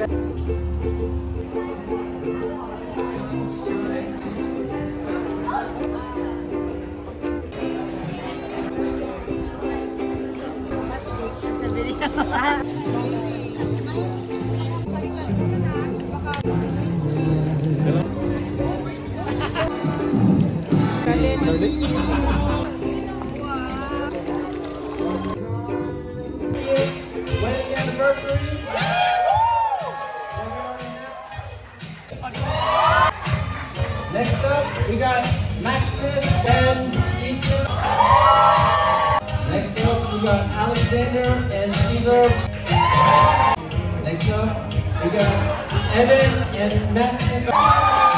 Wedding Next up, we got Maximus and Easton. Next up, we got Alexander and Caesar. Next up, we got Evan and Maxim. Alright,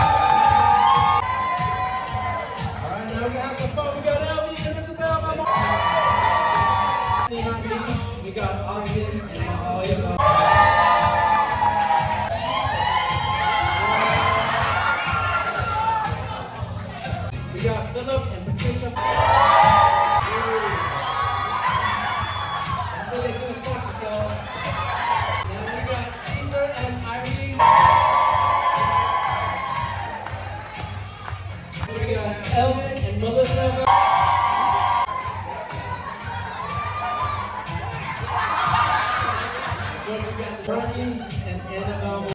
Bernie and Annabelle.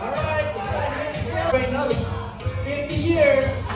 All right, let's go. For another 50 years,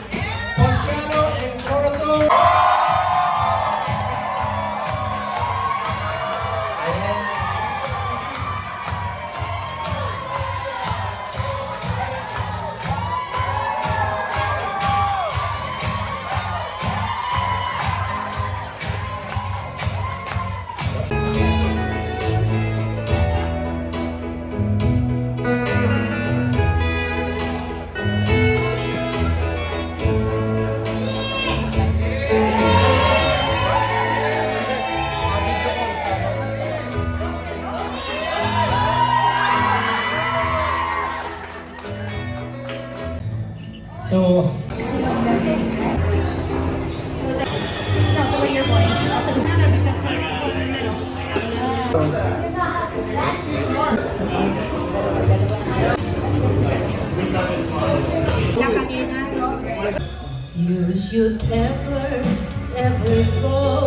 So You should ever, ever go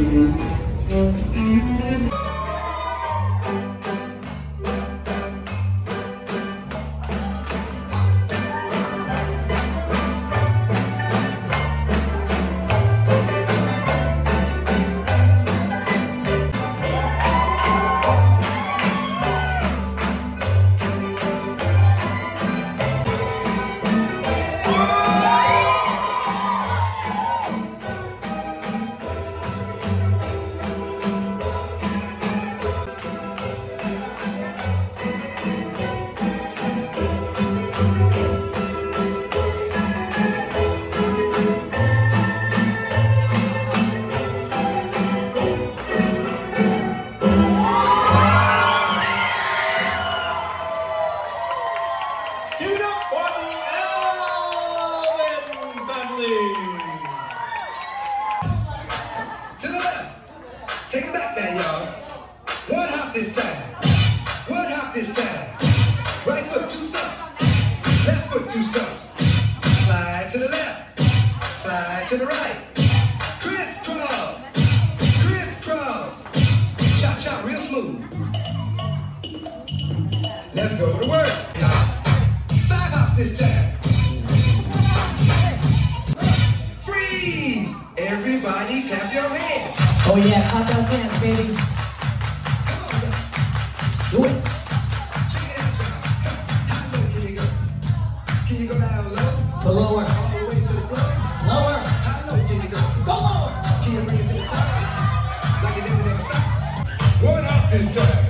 Thank you. Everybody clap your hands. Oh yeah, clap those hands, baby. Do it. Check it out, y'all. How low can you go? Can you go down low? The lower. All the way to the floor? Lower. How low can you go? Go lower. Can you bring it to the top? Like it never never stop? One up this time.